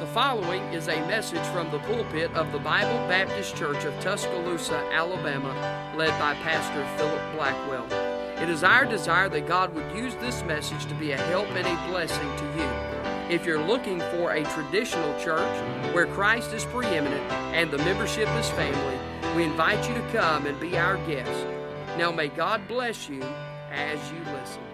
The following is a message from the pulpit of the Bible Baptist Church of Tuscaloosa, Alabama, led by Pastor Phillip Blackwell. It is our desire that God would use this message to be a help and a blessing to you. If you're looking for a traditional church where Christ is preeminent and the membership is family, we invite you to come and be our guest. Now may God bless you as you listen.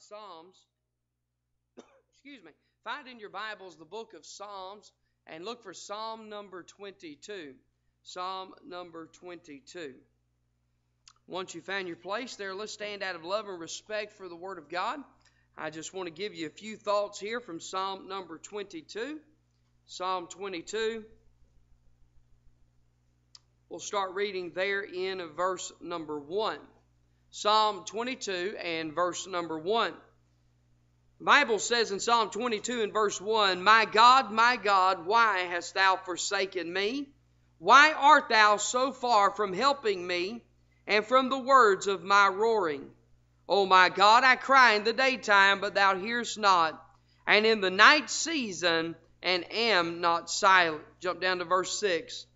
Psalms. Excuse me. Find in your Bibles the book of Psalms and look for Psalm number 22. Psalm number 22. Once you found your place there, let's stand out of love and respect for the Word of God. I just want to give you a few thoughts here from Psalm number 22. Psalm 22. We'll start reading there in verse number 1. Psalm 22 and verse number 1. The Bible says in Psalm 22 and verse 1 My God, my God, why hast thou forsaken me? Why art thou so far from helping me and from the words of my roaring? O my God, I cry in the daytime, but thou hearest not, and in the night season, and am not silent. Jump down to verse 6.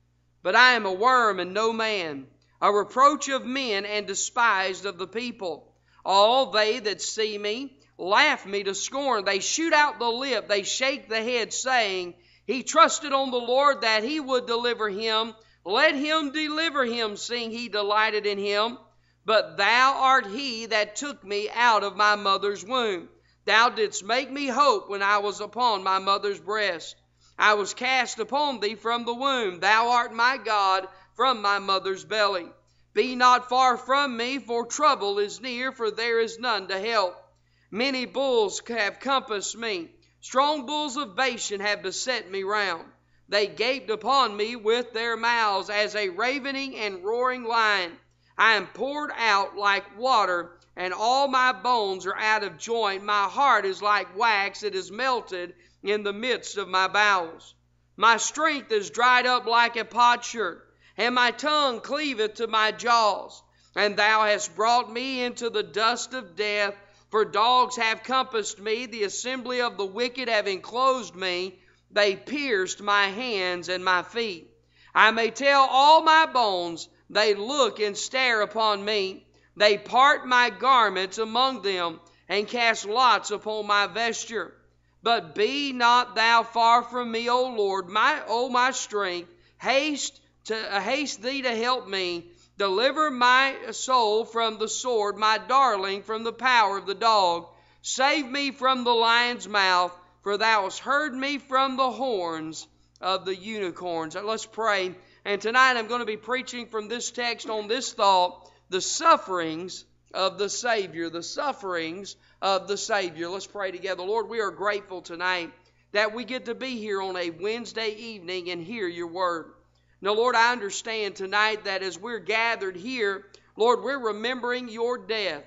But I am a worm and no man, a reproach of men and despised of the people. All they that see me laugh me to scorn. They shoot out the lip, they shake the head, saying, He trusted on the Lord that he would deliver him. Let him deliver him, seeing he delighted in him. But thou art he that took me out of my mother's womb. Thou didst make me hope when I was upon my mother's breast. I was cast upon thee from the womb. Thou art my God from my mother's belly. Be not far from me, for trouble is near, for there is none to help. Many bulls have compassed me. Strong bulls of Bashan have beset me round. They gaped upon me with their mouths as a ravening and roaring lion. I am poured out like water, and all my bones are out of joint. My heart is like wax, it is melted in the midst of my bowels. My strength is dried up like a potsherd, and my tongue cleaveth to my jaws. And thou hast brought me into the dust of death, for dogs have compassed me, the assembly of the wicked have enclosed me, they pierced my hands and my feet. I may tell all my bones, they look and stare upon me. They part my garments among them, and cast lots upon my vesture. But be not thou far from me, O Lord, my O my strength. Haste to uh, haste thee to help me. Deliver my soul from the sword, my darling from the power of the dog. Save me from the lion's mouth, for thou hast heard me from the horns of the unicorns. Let's pray. And tonight I'm going to be preaching from this text on this thought the sufferings of the Savior. The sufferings of the Savior. Let's pray together. Lord, we are grateful tonight that we get to be here on a Wednesday evening and hear your word. Now, Lord, I understand tonight that as we're gathered here, Lord, we're remembering your death.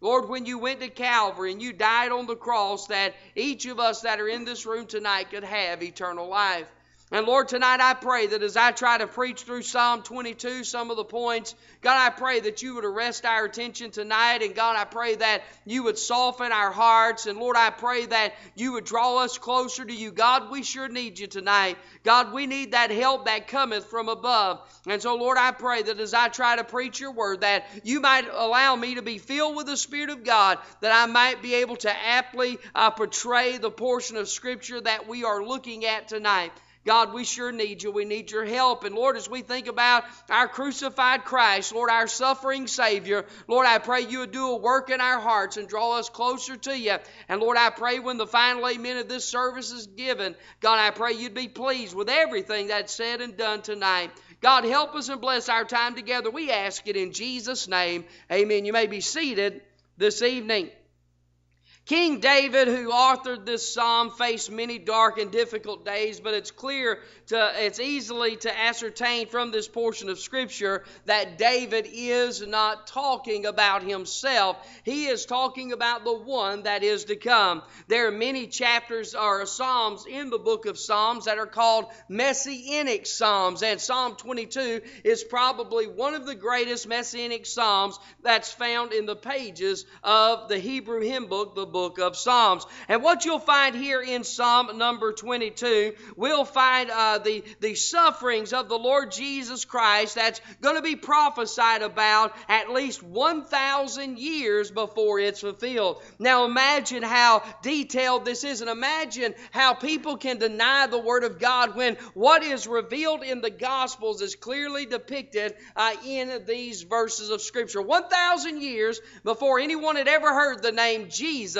Lord, when you went to Calvary and you died on the cross, that each of us that are in this room tonight could have eternal life. And Lord, tonight I pray that as I try to preach through Psalm 22, some of the points, God, I pray that you would arrest our attention tonight. And God, I pray that you would soften our hearts. And Lord, I pray that you would draw us closer to you. God, we sure need you tonight. God, we need that help that cometh from above. And so, Lord, I pray that as I try to preach your word, that you might allow me to be filled with the Spirit of God, that I might be able to aptly uh, portray the portion of Scripture that we are looking at tonight. God, we sure need you. We need your help. And Lord, as we think about our crucified Christ, Lord, our suffering Savior, Lord, I pray you would do a work in our hearts and draw us closer to you. And Lord, I pray when the final amen of this service is given, God, I pray you'd be pleased with everything that's said and done tonight. God, help us and bless our time together. We ask it in Jesus' name. Amen. You may be seated this evening. King David, who authored this psalm, faced many dark and difficult days, but it's clear to, it's easily to ascertain from this portion of Scripture that David is not talking about himself. He is talking about the one that is to come. There are many chapters or psalms in the book of Psalms that are called messianic psalms, and Psalm 22 is probably one of the greatest messianic psalms that's found in the pages of the Hebrew hymn book, the book of Psalms. And what you'll find here in Psalm number 22, we'll find uh, the, the sufferings of the Lord Jesus Christ that's going to be prophesied about at least 1,000 years before it's fulfilled. Now imagine how detailed this is, and imagine how people can deny the Word of God when what is revealed in the Gospels is clearly depicted uh, in these verses of Scripture. 1,000 years before anyone had ever heard the name Jesus,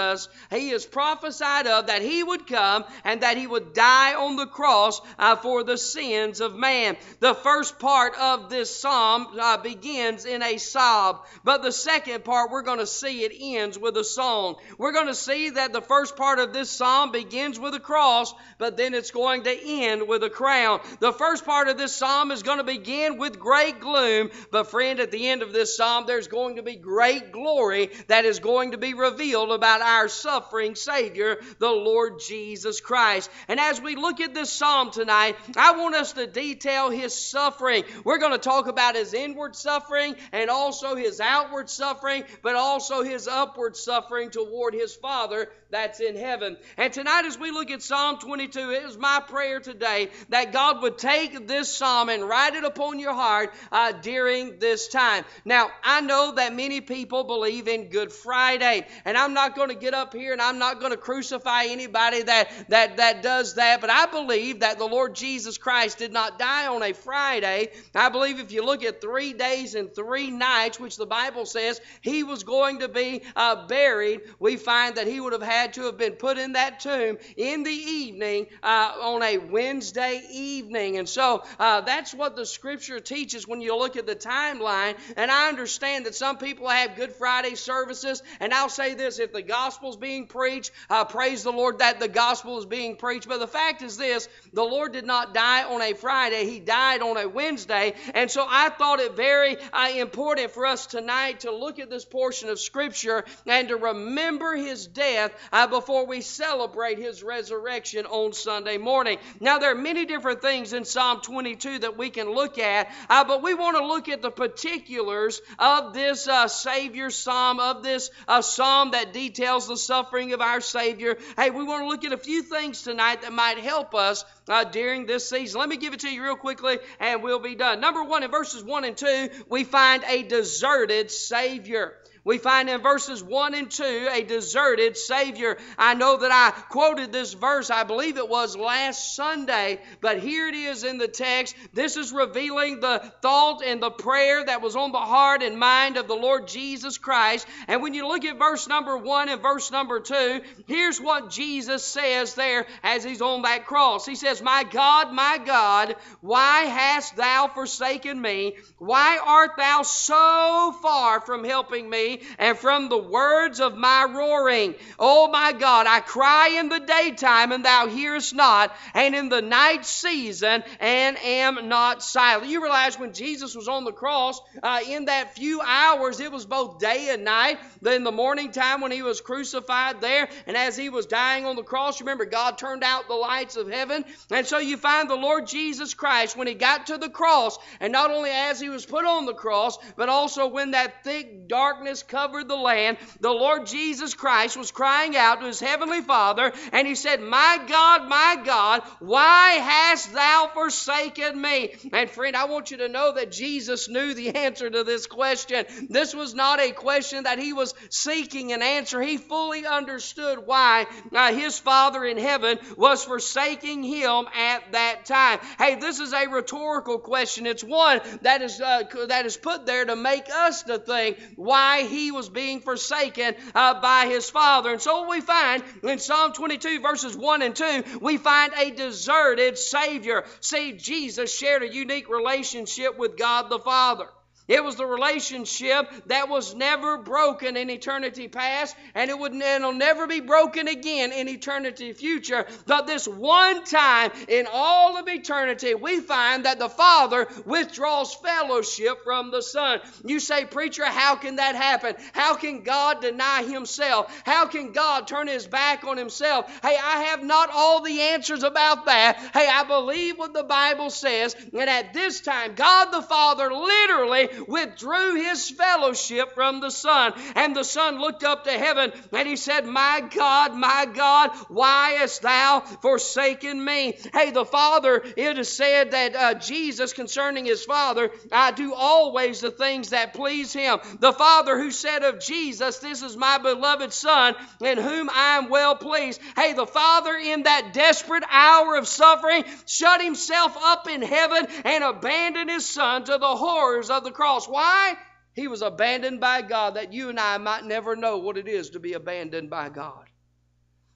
he is prophesied of that he would come and that he would die on the cross uh, for the sins of man. The first part of this psalm uh, begins in a sob, but the second part we're going to see it ends with a song. We're going to see that the first part of this psalm begins with a cross, but then it's going to end with a crown. The first part of this psalm is going to begin with great gloom, but friend, at the end of this psalm, there's going to be great glory that is going to be revealed about our suffering Savior, the Lord Jesus Christ. And as we look at this psalm tonight, I want us to detail his suffering. We're going to talk about his inward suffering and also his outward suffering, but also his upward suffering toward his Father that's in heaven. And tonight, as we look at Psalm 22, it is my prayer today that God would take this psalm and write it upon your heart uh, during this time. Now, I know that many people believe in Good Friday, and I'm not going to get up here and I'm not going to crucify anybody that, that, that does that, but I believe that the Lord Jesus Christ did not die on a Friday. I believe if you look at three days and three nights, which the Bible says he was going to be uh, buried, we find that he would have had to have been put in that tomb in the evening uh, on a Wednesday evening. And so uh, that's what the scripture teaches when you look at the timeline. And I understand that some people have Good Friday services. And I'll say this if the gospel's being preached, I praise the Lord that the gospel is being preached. But the fact is this the Lord did not die on a Friday, He died on a Wednesday. And so I thought it very uh, important for us tonight to look at this portion of Scripture and to remember His death uh, before we celebrate his resurrection on Sunday morning. Now, there are many different things in Psalm 22 that we can look at, uh, but we want to look at the particulars of this uh, Savior psalm, of this uh, psalm that details the suffering of our Savior. Hey, we want to look at a few things tonight that might help us uh, during this season. Let me give it to you real quickly and we'll be done. Number one, in verses 1 and 2, we find a deserted Savior. We find in verses 1 and 2 a deserted Savior. I know that I quoted this verse, I believe it was last Sunday, but here it is in the text. This is revealing the thought and the prayer that was on the heart and mind of the Lord Jesus Christ. And when you look at verse number 1 and verse number 2, here's what Jesus says there as he's on that cross. He says, My God, my God, why hast thou forsaken me? Why art thou so far from helping me? and from the words of my roaring. Oh my God, I cry in the daytime and thou hearest not, and in the night season and am not silent. You realize when Jesus was on the cross, uh, in that few hours, it was both day and night. Then the morning time when he was crucified there, and as he was dying on the cross, remember, God turned out the lights of heaven. And so you find the Lord Jesus Christ when he got to the cross, and not only as he was put on the cross, but also when that thick darkness covered the land, the Lord Jesus Christ was crying out to his heavenly Father, and he said, My God, my God, why hast thou forsaken me? And friend, I want you to know that Jesus knew the answer to this question. This was not a question that he was seeking an answer. He fully understood why uh, his Father in heaven was forsaking him at that time. Hey, this is a rhetorical question. It's one that is uh, that is put there to make us to think why he was being forsaken uh, by his father. And so we find in Psalm 22, verses 1 and 2, we find a deserted Savior. See, Jesus shared a unique relationship with God the Father. It was the relationship that was never broken in eternity past, and it would it'll never be broken again in eternity future. But this one time in all of eternity, we find that the Father withdraws fellowship from the Son. You say, preacher, how can that happen? How can God deny Himself? How can God turn His back on Himself? Hey, I have not all the answers about that. Hey, I believe what the Bible says, and at this time, God the Father literally withdrew his fellowship from the Son. And the Son looked up to heaven and he said, My God, my God, why hast thou forsaken me? Hey, the Father, it is said that uh, Jesus, concerning his Father, I do always the things that please him. The Father who said of Jesus, This is my beloved Son, in whom I am well pleased. Hey, the Father, in that desperate hour of suffering, shut himself up in heaven and abandoned his Son to the horrors of the cross cross. Why? He was abandoned by God that you and I might never know what it is to be abandoned by God.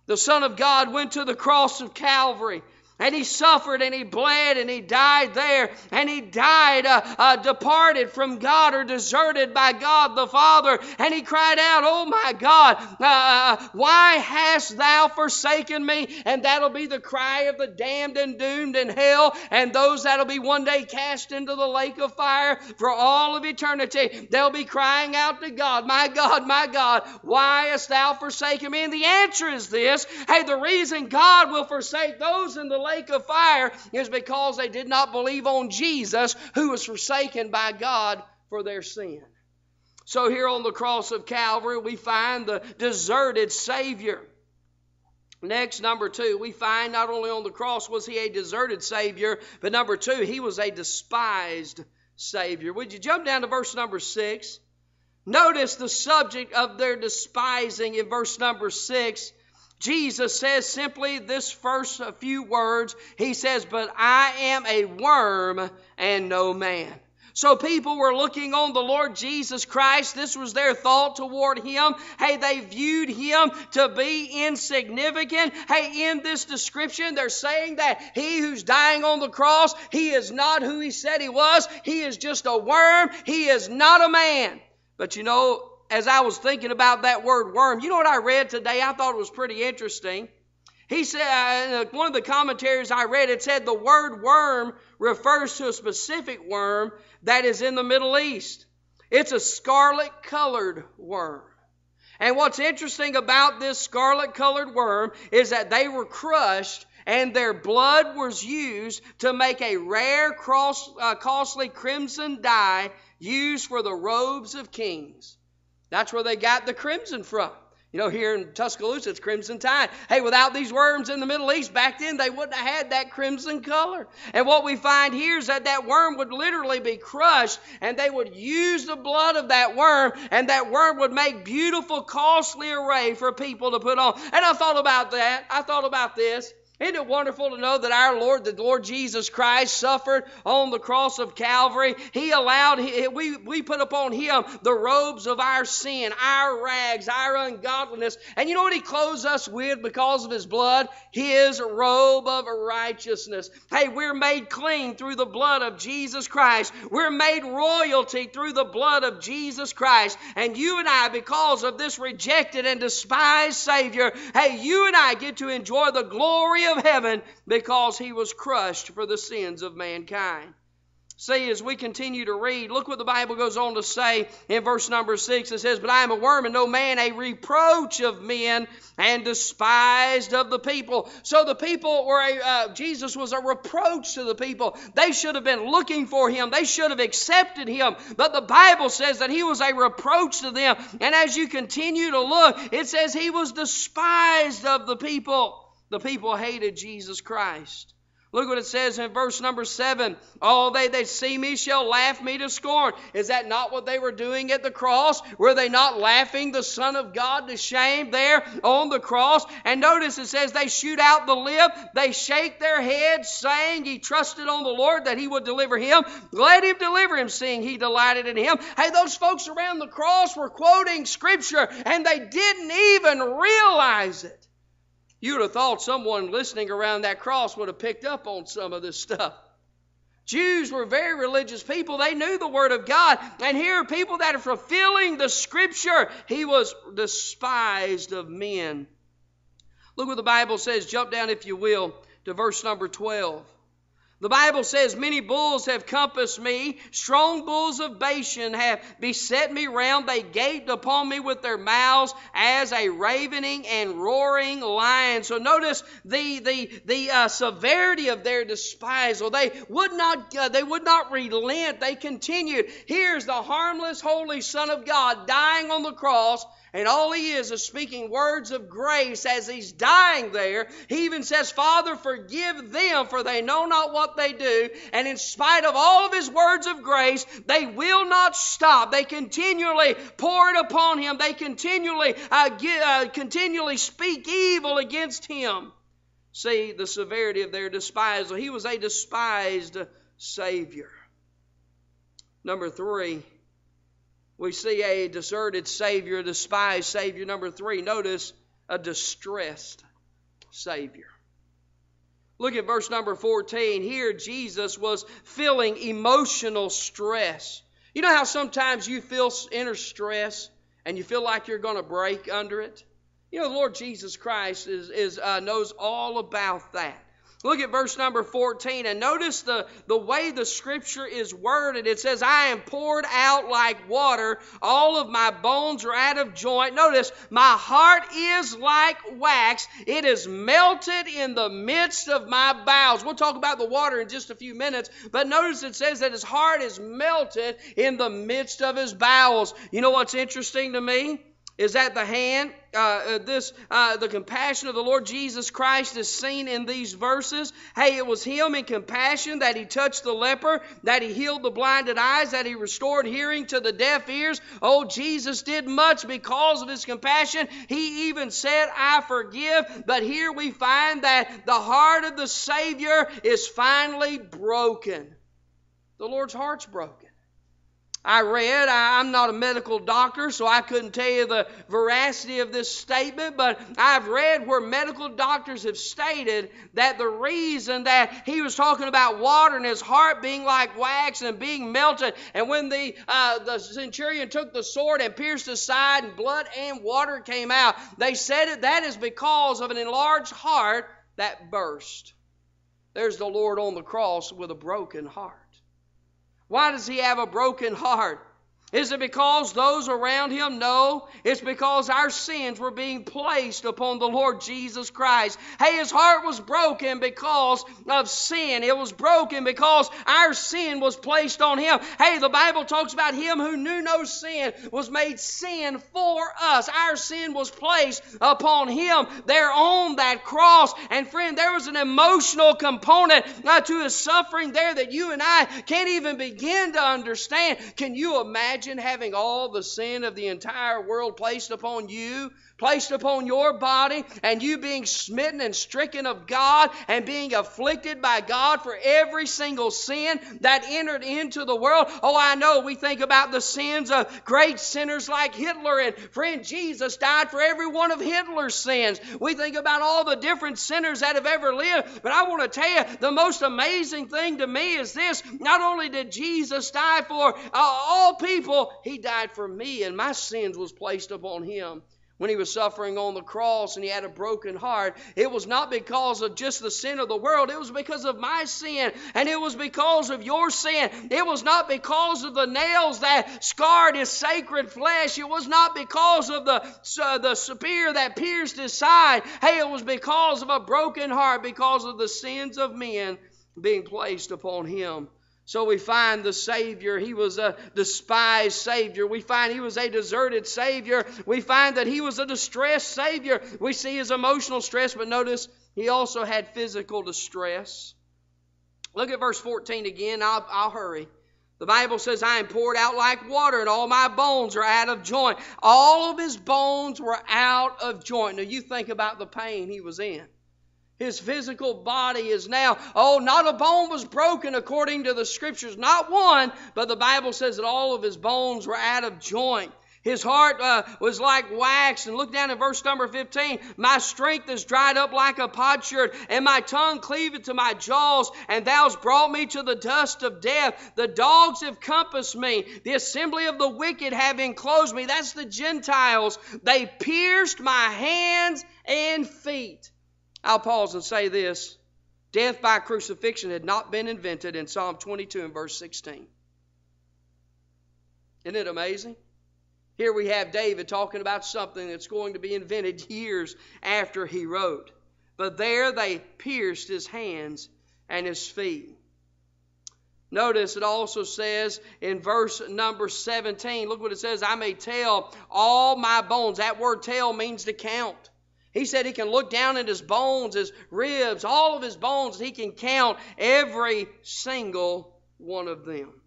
The Son of God went to the cross of Calvary and he suffered and he bled and he died there. And he died uh, uh, departed from God or deserted by God the Father. And he cried out, Oh my God, uh, uh, why hast thou forsaken me? And that'll be the cry of the damned and doomed in hell and those that'll be one day cast into the lake of fire for all of eternity. They'll be crying out to God, My God, my God, why hast thou forsaken me? And the answer is this Hey, the reason God will forsake those in the lake of fire is because they did not believe on Jesus, who was forsaken by God for their sin. So, here on the cross of Calvary, we find the deserted Savior. Next, number two, we find not only on the cross was he a deserted Savior, but number two, he was a despised Savior. Would you jump down to verse number six? Notice the subject of their despising in verse number six. Jesus says simply this first few words. He says, But I am a worm and no man. So people were looking on the Lord Jesus Christ. This was their thought toward Him. Hey, they viewed Him to be insignificant. Hey, in this description, they're saying that He who's dying on the cross, He is not who He said He was. He is just a worm. He is not a man. But you know, as I was thinking about that word worm, you know what I read today? I thought it was pretty interesting. He said, uh, one of the commentaries I read, it said the word worm refers to a specific worm that is in the Middle East. It's a scarlet colored worm. And what's interesting about this scarlet colored worm is that they were crushed and their blood was used to make a rare, cross, uh, costly crimson dye used for the robes of kings. That's where they got the crimson from. You know, here in Tuscaloosa, it's crimson tide. Hey, without these worms in the Middle East back then, they wouldn't have had that crimson color. And what we find here is that that worm would literally be crushed, and they would use the blood of that worm, and that worm would make beautiful, costly array for people to put on. And I thought about that. I thought about this. Isn't it wonderful to know that our Lord, the Lord Jesus Christ, suffered on the cross of Calvary? He allowed, we, we put upon Him the robes of our sin, our rags, our ungodliness. And you know what He clothes us with because of His blood? His robe of righteousness. Hey, we're made clean through the blood of Jesus Christ. We're made royalty through the blood of Jesus Christ. And you and I, because of this rejected and despised Savior, hey, you and I get to enjoy the glory of heaven because he was crushed for the sins of mankind. See, as we continue to read, look what the Bible goes on to say in verse number six. It says, But I am a worm and no man, a reproach of men and despised of the people. So the people were, a, uh, Jesus was a reproach to the people. They should have been looking for him, they should have accepted him. But the Bible says that he was a reproach to them. And as you continue to look, it says he was despised of the people. The people hated Jesus Christ. Look what it says in verse number seven. All they that see me shall laugh me to scorn. Is that not what they were doing at the cross? Were they not laughing the Son of God to shame there on the cross? And notice it says they shoot out the lip, they shake their heads, saying he trusted on the Lord that he would deliver him. Let him deliver him, seeing he delighted in him. Hey, those folks around the cross were quoting scripture and they didn't even realize it. You would have thought someone listening around that cross would have picked up on some of this stuff. Jews were very religious people. They knew the Word of God. And here are people that are fulfilling the Scripture. He was despised of men. Look what the Bible says. Jump down, if you will, to verse number 12. The Bible says, Many bulls have compassed me, strong bulls of Bashan have beset me round. They gaped upon me with their mouths as a ravening and roaring lion. So notice the the the uh, severity of their despisal. They would not uh, they would not relent. They continued. Here's the harmless, holy Son of God dying on the cross and all he is is speaking words of grace as he's dying there. He even says, Father, forgive them, for they know not what they do. And in spite of all of his words of grace, they will not stop. They continually pour it upon him. They continually, uh, get, uh, continually speak evil against him. See the severity of their despisal. He was a despised Savior. Number three, we see a deserted Savior, a despised Savior. Number three, notice a distressed Savior. Look at verse number 14. Here, Jesus was feeling emotional stress. You know how sometimes you feel inner stress and you feel like you're going to break under it? You know, the Lord Jesus Christ is, is, uh, knows all about that. Look at verse number 14 and notice the, the way the scripture is worded. It says, I am poured out like water. All of my bones are out of joint. Notice, my heart is like wax. It is melted in the midst of my bowels. We'll talk about the water in just a few minutes, but notice it says that his heart is melted in the midst of his bowels. You know what's interesting to me? Is at the hand. Uh, uh, this uh, the compassion of the Lord Jesus Christ is seen in these verses. Hey, it was Him in compassion that He touched the leper, that He healed the blinded eyes, that He restored hearing to the deaf ears. Oh, Jesus did much because of His compassion. He even said, "I forgive." But here we find that the heart of the Savior is finally broken. The Lord's heart's broken. I read, I, am not a medical doctor, so I couldn't tell you the veracity of this statement, but I've read where medical doctors have stated that the reason that he was talking about water and his heart being like wax and being melted, and when the, uh, the centurion took the sword and pierced his side and blood and water came out, they said it, that is because of an enlarged heart that burst. There's the Lord on the cross with a broken heart. Why does he have a broken heart? Is it because those around him? No. It's because our sins were being placed upon the Lord Jesus Christ. Hey, his heart was broken because of sin. It was broken because our sin was placed on him. Hey, the Bible talks about him who knew no sin was made sin for us. Our sin was placed upon him there on that cross. And friend, there was an emotional component uh, to his suffering there that you and I can't even begin to understand. Can you imagine? Imagine having all the sin of the entire world placed upon you placed upon your body and you being smitten and stricken of God and being afflicted by God for every single sin that entered into the world. Oh, I know we think about the sins of great sinners like Hitler and friend Jesus died for every one of Hitler's sins. We think about all the different sinners that have ever lived, but I want to tell you the most amazing thing to me is this. Not only did Jesus die for uh, all people, he died for me and my sins was placed upon him when he was suffering on the cross and he had a broken heart, it was not because of just the sin of the world. It was because of my sin and it was because of your sin. It was not because of the nails that scarred his sacred flesh. It was not because of the, uh, the spear that pierced his side. Hey, it was because of a broken heart, because of the sins of men being placed upon him. So we find the Savior, he was a despised Savior. We find he was a deserted Savior. We find that he was a distressed Savior. We see his emotional stress, but notice he also had physical distress. Look at verse 14 again. I'll, I'll hurry. The Bible says, I am poured out like water, and all my bones are out of joint. All of his bones were out of joint. Now you think about the pain he was in. His physical body is now, oh, not a bone was broken according to the scriptures, not one, but the Bible says that all of his bones were out of joint. His heart uh, was like wax. And look down in verse number 15. My strength is dried up like a potsherd, and my tongue cleaveth to my jaws, and thou hast brought me to the dust of death. The dogs have compassed me. The assembly of the wicked have enclosed me. That's the Gentiles. They pierced my hands and feet. I'll pause and say this. Death by crucifixion had not been invented in Psalm 22 and verse 16. Isn't it amazing? Here we have David talking about something that's going to be invented years after he wrote. But there they pierced his hands and his feet. Notice it also says in verse number 17, look what it says I may tell all my bones. That word tell means to count. He said he can look down at his bones, his ribs, all of his bones, he can count every single one of them.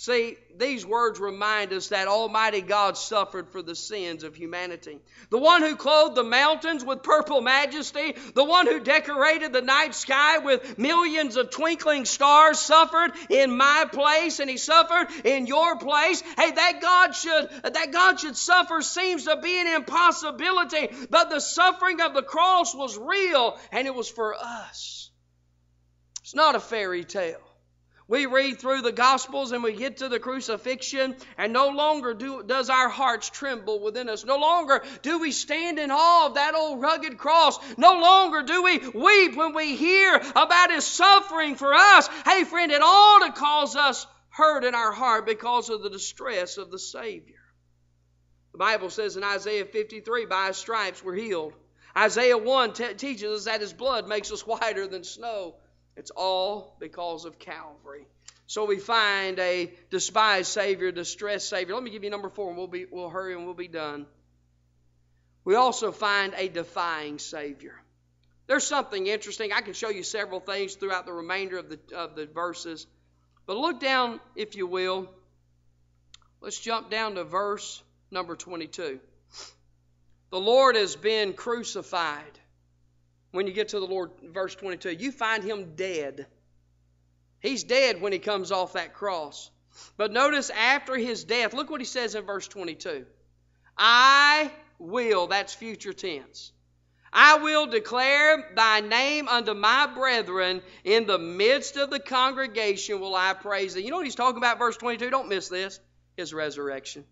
See, these words remind us that Almighty God suffered for the sins of humanity. The one who clothed the mountains with purple majesty, the one who decorated the night sky with millions of twinkling stars, suffered in my place and he suffered in your place. Hey, that God should that God should suffer seems to be an impossibility, but the suffering of the cross was real and it was for us. It's not a fairy tale. We read through the Gospels and we get to the crucifixion, and no longer do, does our hearts tremble within us. No longer do we stand in awe of that old rugged cross. No longer do we weep when we hear about His suffering for us. Hey, friend, it ought to cause us hurt in our heart because of the distress of the Savior. The Bible says in Isaiah 53, by His stripes we're healed. Isaiah 1 t- teaches us that His blood makes us whiter than snow. It's all because of Calvary. So we find a despised Savior, distressed Savior. Let me give you number four, and we'll be we'll hurry and we'll be done. We also find a defying Savior. There's something interesting. I can show you several things throughout the remainder of the of the verses. But look down, if you will. Let's jump down to verse number 22. The Lord has been crucified when you get to the Lord, verse 22. You find him dead. He's dead when he comes off that cross. But notice after his death, look what he says in verse 22. I will, that's future tense. I will declare thy name unto my brethren in the midst of the congregation will I praise thee. You know what he's talking about, verse 22? Don't miss this. His resurrection.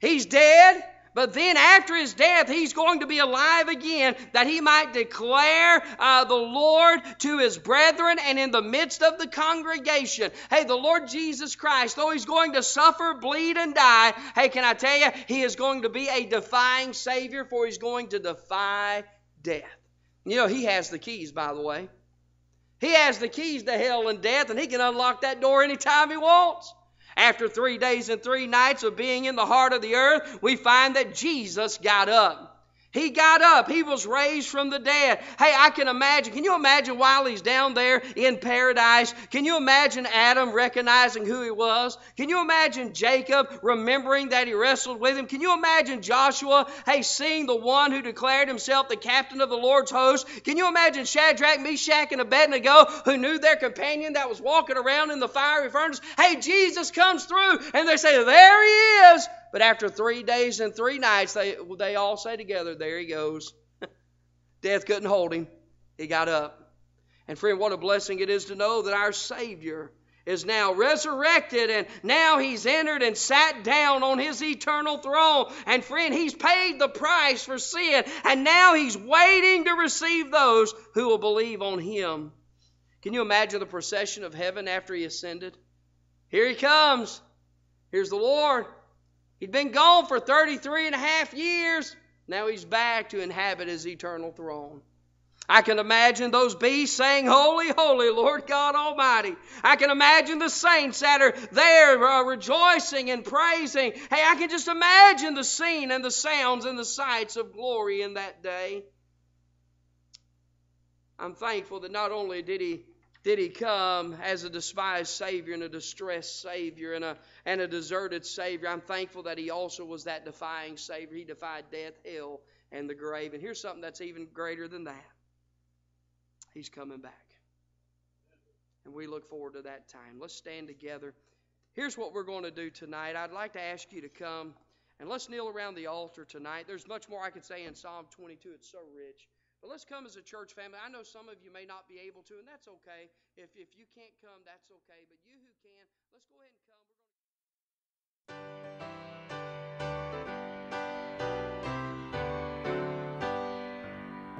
He's dead. But then after his death, he's going to be alive again that he might declare uh, the Lord to his brethren and in the midst of the congregation. Hey, the Lord Jesus Christ, though he's going to suffer, bleed, and die, hey, can I tell you, he is going to be a defying Savior for he's going to defy death. You know, he has the keys, by the way. He has the keys to hell and death, and he can unlock that door anytime he wants. After three days and three nights of being in the heart of the earth, we find that Jesus got up. He got up. He was raised from the dead. Hey, I can imagine. Can you imagine while he's down there in paradise? Can you imagine Adam recognizing who he was? Can you imagine Jacob remembering that he wrestled with him? Can you imagine Joshua, hey, seeing the one who declared himself the captain of the Lord's host? Can you imagine Shadrach, Meshach, and Abednego who knew their companion that was walking around in the fiery furnace? Hey, Jesus comes through, and they say, There he is. But after three days and three nights, they, they all say together, There he goes. Death couldn't hold him. He got up. And friend, what a blessing it is to know that our Savior is now resurrected and now he's entered and sat down on his eternal throne. And friend, he's paid the price for sin and now he's waiting to receive those who will believe on him. Can you imagine the procession of heaven after he ascended? Here he comes. Here's the Lord. He'd been gone for 33 and a half years. Now he's back to inhabit his eternal throne. I can imagine those beasts saying, Holy, holy, Lord God Almighty. I can imagine the saints that are there uh, rejoicing and praising. Hey, I can just imagine the scene and the sounds and the sights of glory in that day. I'm thankful that not only did he did he come as a despised Savior and a distressed Savior and a, and a deserted Savior. I'm thankful that he also was that defying Savior. He defied death, hell, and the grave. And here's something that's even greater than that He's coming back. And we look forward to that time. Let's stand together. here's what we're going to do tonight. I'd like to ask you to come and let's kneel around the altar tonight. There's much more I could say in Psalm 22, it's so rich. But let's come as a church family. I know some of you may not be able to, and that's okay. If, if you can't come, that's okay. But you who can, let's go ahead and come.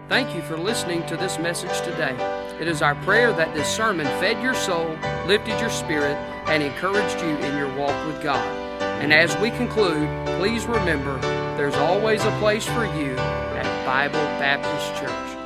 Thank you for listening to this message today. It is our prayer that this sermon fed your soul, lifted your spirit, and encouraged you in your walk with God. And as we conclude, please remember there's always a place for you Bible Baptist Church.